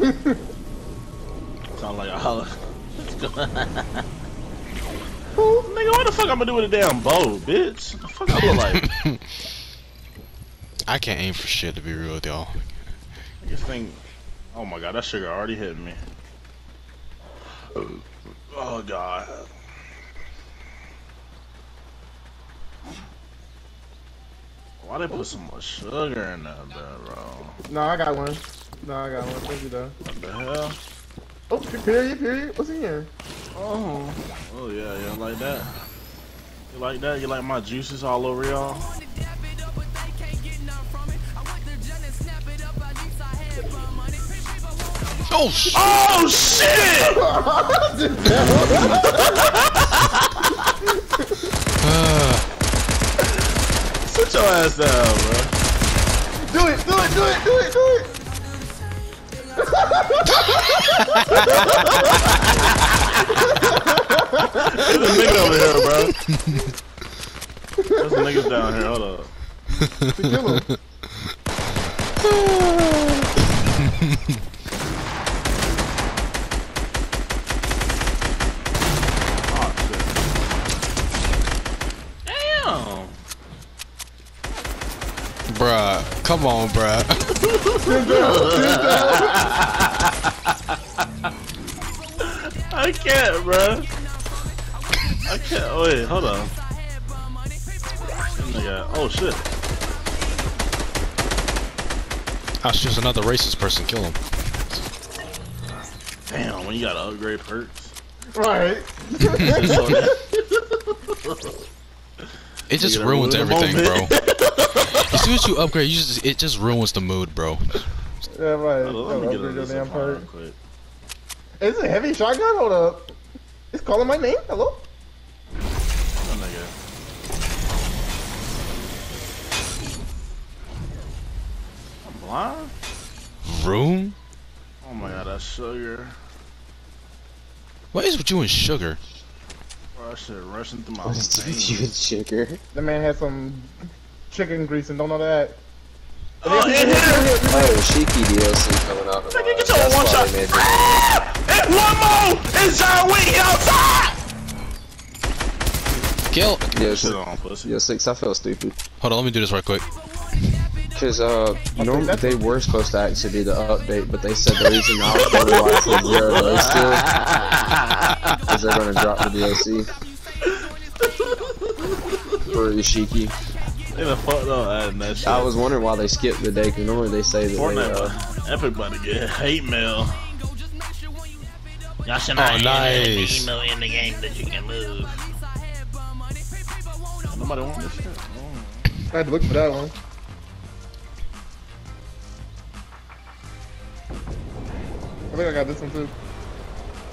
Sound like a holler. Nigga, what the fuck I'm gonna do with a damn bow, bitch? What the fuck I look like? I can't aim for shit to be real with y'all. You think? Oh my god, that sugar already hit me. Oh god. Why they put so much sugar in that, bro? No, I got one. No, I got one. Thank you, though. What the hell? Oh, period, period. What's in here? Oh, oh yeah, yeah, like that. You like that? You like my juices all over y'all? Oh shit! Oh shit! Uh, Sit your ass down, bro. Do it, do it, do it, do it, do it. There's a nigga over here, bro. There's some niggas down here. Hold up. Kill him. Oh shit. Damn. bruh, come on, bruh. I can't, bro. I can't. Wait, hold on. Oh Nigga. Oh shit. That's just another racist person, kill him. Damn, when you gotta upgrade perks. Right. It's so- It just You ruins everything, bro. as soon as you upgrade, you just it just ruins the mood, bro. Yeah, right. Hold on, let me get upgrade your damn phone real part. Is it a heavy shotgun? Hold up. It's calling my name? Hello? Oh, nigga. I'm blind? Room? Oh my god, that's sugar. What is with you and sugar? Bro, that shit rushing through my What is with you and sugar? The man had some chicken grease and don't know that. Oh, in here! Oh, Shiki DLC coming out. Nigga, tomorrow. get your That's one why shot. made. Ah! And one more! It's John Wick outside! Kill. Yeah, Shit on, pussy. yeah, six. I feel stupid. Hold on, let me do this right quick. Cause uh, normally they were supposed to actually be the update, but they said the reason now for why it's a zero low still is they're gonna drop the DLC for Ishiki. They done fucked up adding that shit. I was wondering why they skipped the day. Cause normally they say that they, Fortnite, uh, but Epic about to get hate mail. Y'all should Oh, not nice. email in the game that you can move. Nobody want this shit. Oh. I had to look for that one. I think I got this one too.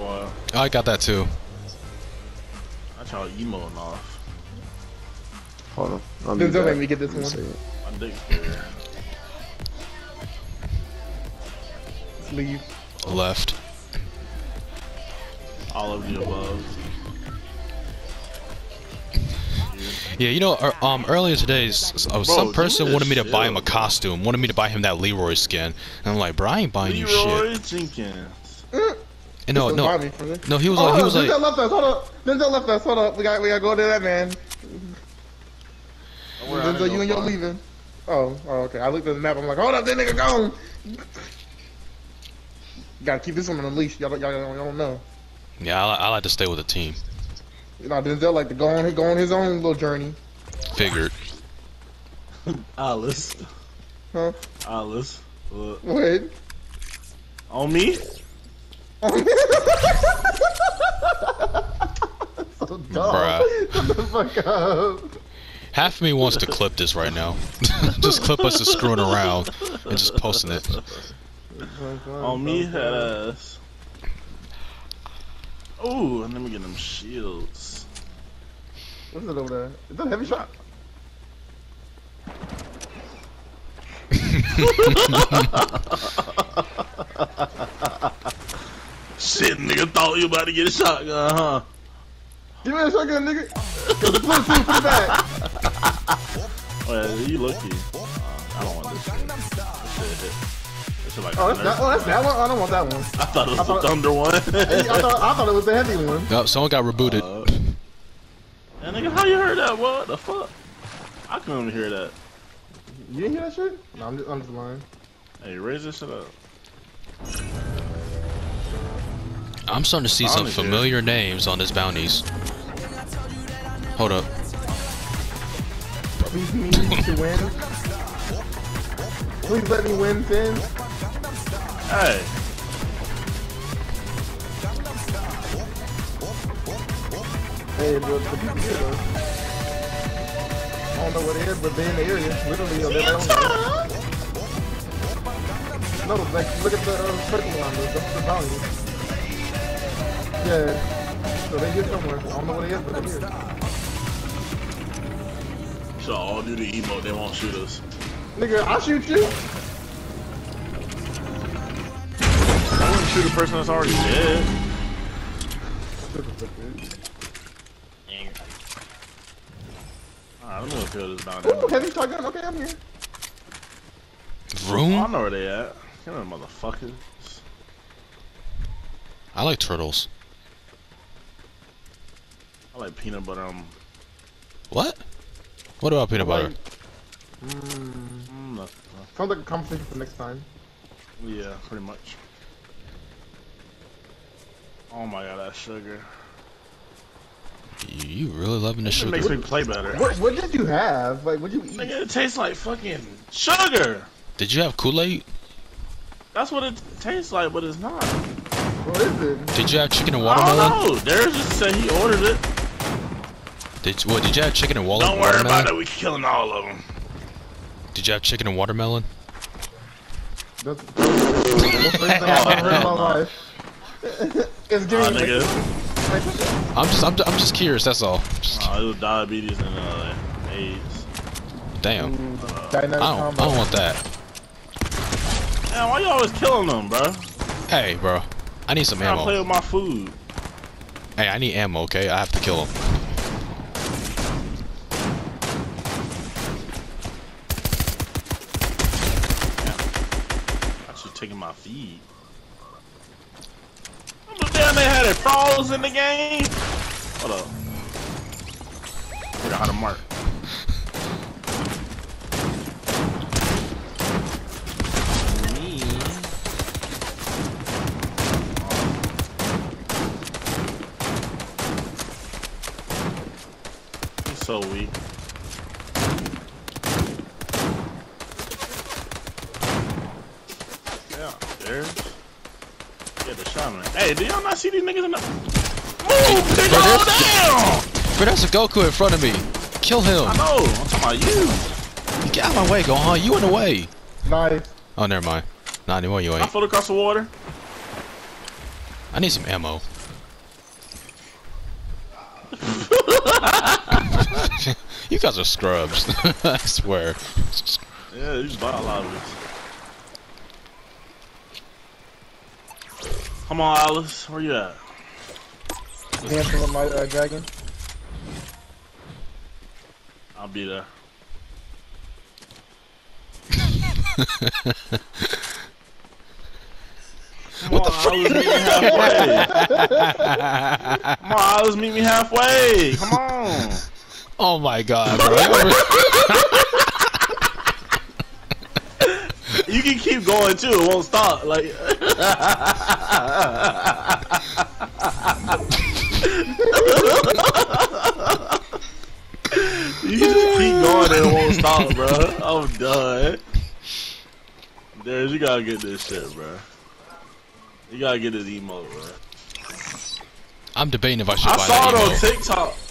Boy, I got that too. that's y'all emoing off. hold on. I'll Dude, don't that. make me get this Let me one. see. My dick's bigger. Let's leave. Left. All of the above. Yeah, you know, er, um, earlier today, s- s- uh, some person wanted me this to buy him a costume, wanted me to buy him that Leroy skin, and I'm like, bro, I ain't buying you shit. Leroy Jenkins. And no, no, me for this. no, he was Oh, like, he was Denzel like, left us. Hold up. Denzel left us. Hold up. We got we gotta go to that man. Don't Denzel, you and your leaving. Oh, oh, okay. I looked at the map. I'm like, hold up, that nigga gone. Gotta keep this one on the leash. Y'all, y'all, y'all don't know. yeah, I, I like to stay with the team. You know, Denzel like to go on, go on his own little journey. Figured. Alice. Huh? Alice. Look. What? On me? So dumb. Bruh. The fuck up. Half of me wants to clip this right now. just clip us just screwing around and just posting it. On me, head ass. Ooh, and let me get them shields. What's it over there? Is that a heavy shot? Shit, nigga, thought you about to get a shotgun, huh? Give me a shotgun, nigga. Put it, put it back. Oh, yeah, you lucky. Uh, I don't want this shit. This shit hit. This shit like Oh, that's that, oh, that's that one. I don't want that one. I thought it was I the thought- Thunder one. I thought I thought it was the heavy one. No, someone got rebooted. Uh, and nigga, how you heard that? What the fuck? I couldn't even hear that. You didn't hear that shit? No, I'm just, I'm just lying. Hey, raise this shit up. I'm starting to see some familiar names on his bounties. Hold up. Please me to win. Please let me win, Finn. Hey, Hey, bro, the people here, though. I don't know what it is, but they're in the area. Literally, they're their own. No, like, look at the uh, circle line, the, the, the bounty. Yeah. So they here somewhere. I don't know what it is, but they're here. so all do the emo, they won't shoot us. Nigga, I'll shoot you. I wouldn't shoot a person that's already dead. Alright, I'm gonna kill this down there. Ooh, heavy shotgun. Okay, I'm here. Oh, I know where they at. Come on, motherfuckers. I like turtles. I like peanut butter. Um, What? What about peanut butter? Mm, mm, nothing. sounds like a conversation for next time. Yeah, pretty much. Oh my god, that sugar. You you really loving the It sugar? makes me play better. What What did you have? Like, what did you eat? Nigga, it tastes like fucking sugar. Did you have Kool-Aid? That's what it tastes like, but it's not. What is it? Did you have chicken and I don't watermelon? know. Darius just said he ordered it. Did you, what? Did you have chicken and wall- Don't worry watermelon? about it. We killing all of them. Did you have chicken and watermelon? That's, that's the most thing I've ever heard in my life. it's giving me nigga. I'm just, I'm, I'm just curious. That's all. Just- Oh, it was diabetes and uh, AIDS. damn. mm, I don't, I don't want that. Man, why you always killing them, bro? Hey, bro. I need some I play ammo. with my food. Hey, I need ammo. Okay, I have to kill him. I should taking my feed. Damn, they had it froze in the game. Hold up. Figure out how to mark. Me. He's so weak. Yeah, there's. Get the shot man. Hey, do y'all not see these niggas in the. Move! They Bro, go there's- down! Bro, there's a Goku in front of me. Kill him. I know. I'm talking about you. Get out of my way, Gohan. You in the way. Nice. Oh, never mind. Not anymore. You I ain't. float across the water. I need some ammo. you guys are scrubs. I swear. Yeah, you just buy a lot of this. Come on, Alice. Where you at? Dancing with my uh, dragon. I'll be there. Come What on, Alice, meet me halfway. Come on, Alice, meet me halfway. Come on. Oh my god, bro. You can keep going too. It won't stop. Like. you can just keep going and it won't stop, bro. I'm done. Darius, you gotta get this shit, bro. You gotta get this emote, bro. I'm debating if I should I buy saw it on. TikTok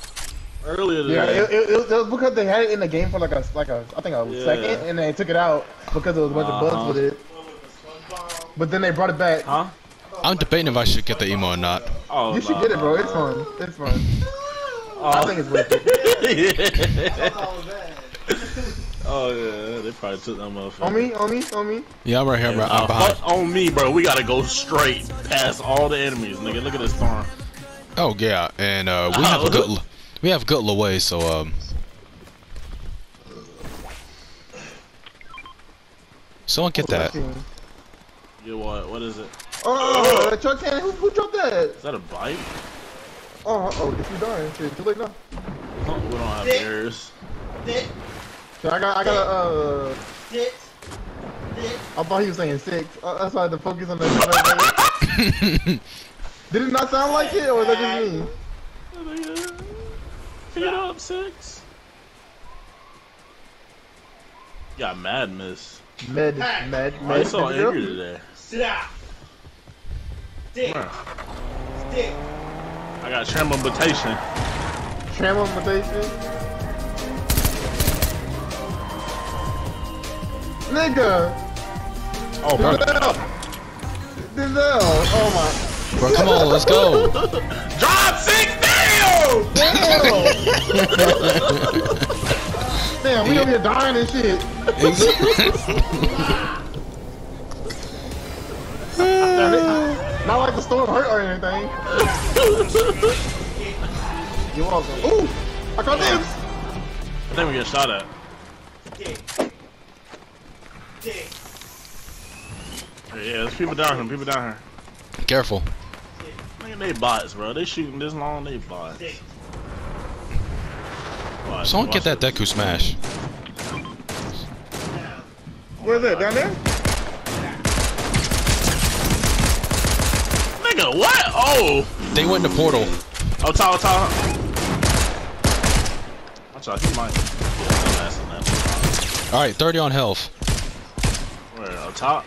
earlier Yeah, it, it, it was because they had it in the game for like a like a I think a Yeah. second, and they took it out because there was a bunch of Uh-huh. bugs with it. But then they brought it back. Huh? I'm debating if I should get the emo or not. Oh, You should nah, get it, bro. nah, It's fun. It's fun. Oh. I think it's worth it. oh yeah, they probably took that motherfucker. On me, on me, on me. Yeah, I'm right here. I'm, right, Nah, I'm behind. on me, bro. We gotta go straight past all the enemies, nigga. Look at this farm. Oh yeah, and uh, we have a good we have good way, so um. Someone get that. Get what? What is it? Oh, uh, truck cannon. Who, who dropped that? Is that a bike? Oh, oh, if you dying, shit, too late now. We don't have Dick. mirrors. Dick, So I got, I got a, uh, dick, dick. I thought he was saying six. Uh, that's why I had to focus on that. Did it not sound like it, or was that just me? Pick up, six. Got mad miss. Med, med, oh, med. Why you so angry today? Sit down. Dick, Come here. dick. I got tremblitation. Tram invitation. Nigga! Oh, Denzel! Denzel! Oh my. Bro, come on, let's go. Drop six down! Damn, we over here dying and shit. Damn it. Not like the storm hurt or anything. You're welcome. Ooh! I caught this! I think we get shot at. Dick. Dick. Yeah, there's people down here. People down here. Careful. Nigga, they bots, bro. They shooting this long, they bots. Dick. Watch, Someone watch get that this. Deku smash. Where's that? Down there? Nigga, what? Oh! They went in the portal. Oh, top, top. Watch out, he might. Yeah, that's in that. All right, 30 on health. Where? Up top?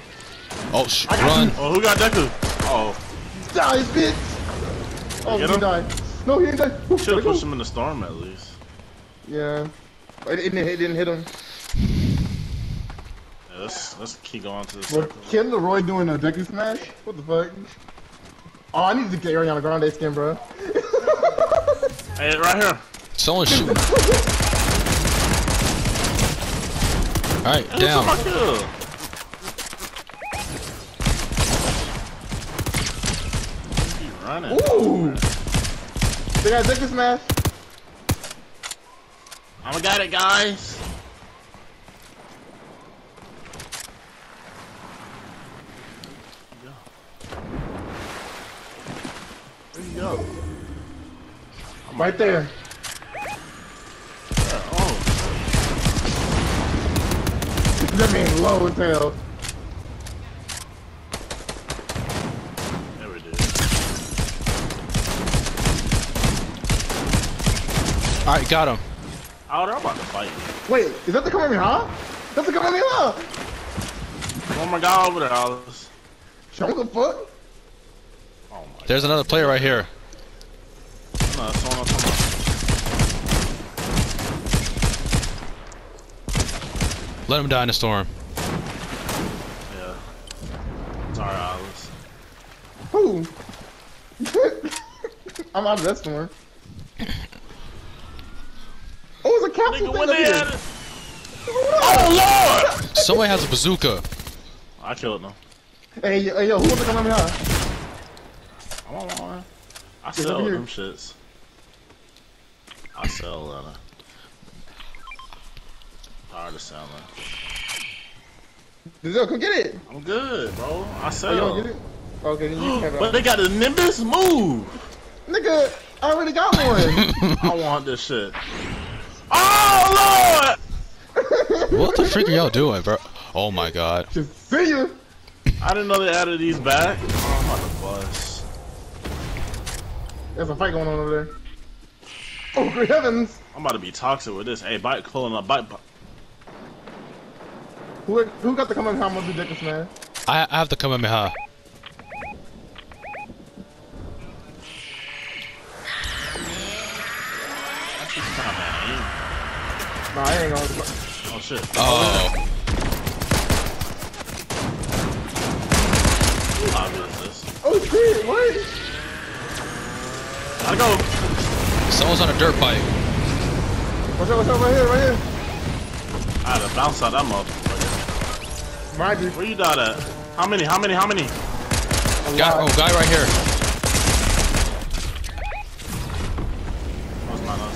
Oh, sh run. Oh, who got Deku? Oh, Die, bitch! Oh, he died. No, he didn't die. Ooh, should gotta have pushed him in the storm at least. Yeah. It, it, didn't- it didn't hit him. Yeah, let's let's keep going to the Well, circle. Ken Leroy doing a Deku smash? What the fuck? Oh, I need to get Ariana Grande skin, bro. Hey, right here. Someone's shooting. All right, Hey, down. Fuck you? Keep running. Ooh! They got Deku smash? I got it, guys. Where you go? Right there. Oh, That man low as hell. there we do. All right, got him. Oh, they're about to fight. Wait, is that the Kamehameha? That's the Kamehameha! Oh one more guy over there, Alice. Show the fuck? Oh my There's another player right here. No, that's one I'm talking Let him die in the storm. about. Yeah. Sorry, Alice. Who? I'm out of that storm. Oh, it's a capsule Nigga, thing when they had it. Oh, Lord! Somebody has a bazooka. I killed him. Hey, yo, hey, yo, who wants to come Kamehameha? I'm on one. I over sell here. them shits. I sell that. Tired of selling. Denzel, come get it. I'm good, bro. I Oh, you sell. don't get it? Okay, then you can but they got the Nimbus move. Nigga, I already got one. I want this shit. Oh Lord! What the freak are y'all doing, bro? Oh my god. See you. I didn't know they added these back. Oh, I'm about to bust. There's a fight going on over there. Oh, great heavens. I'm about to be toxic with this. Hey, bite pulling up, bite. bite. Who, who got the Kamehameha with the Deku smash? I, I have the Kamehameha. Nah, I ain't gonna. Oh shit. Oh, How obvious is this? Oh shit, what? I go. someone's on a dirt bike. Watch out, watch out, right here, right here. I had to bounce out that motherfucker. Mind you. Where you died at? How many? How many? How many? Guy, oh, guy right here.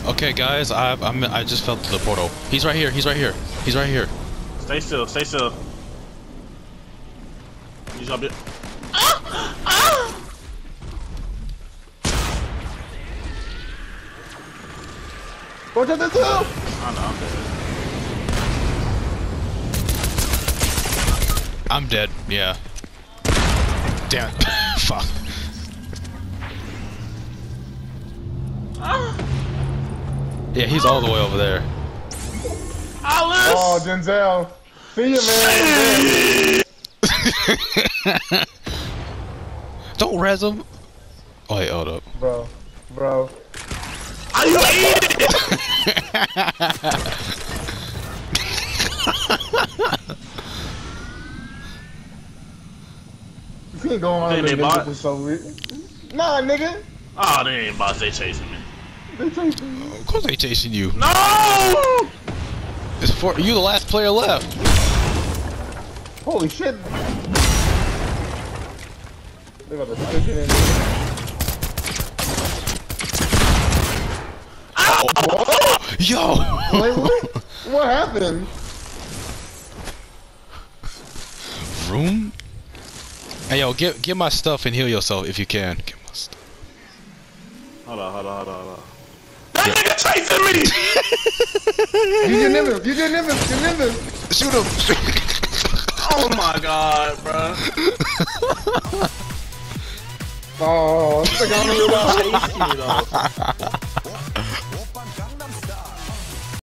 Okay, guys, I I'm, I just fell to the portal. He's right here. He's right here. He's right here. Stay still. Stay still. You He's up there. Watch out this hill! I know, I'm dead. I'm dead. Yeah. Damn. Fuck. Ah. Yeah, he's all the way over there. Alice! Oh, Denzel. See you, man. Don't res him. Oh, wait, hold up. bro, bro. Are you eating? You can't go on They- and bought- so weird. Nah, nigga. Oh, they ain't boss. They chasing me. They chasing you. Of course they chasing you. No! It's for you, the last player left. Holy shit. They got the stick it in. Yo. Wait, what? What happened? Room. Hey, yo, get get my stuff and heal yourself if you can. Get my stuff. Hold on, hold on, hold on, hold on. That nigga chasing me! You get Nimbus. You get Nimbus. Get Nimbus. Shoot him. oh my god, bro. Oh, I think I don't know Chasing me though.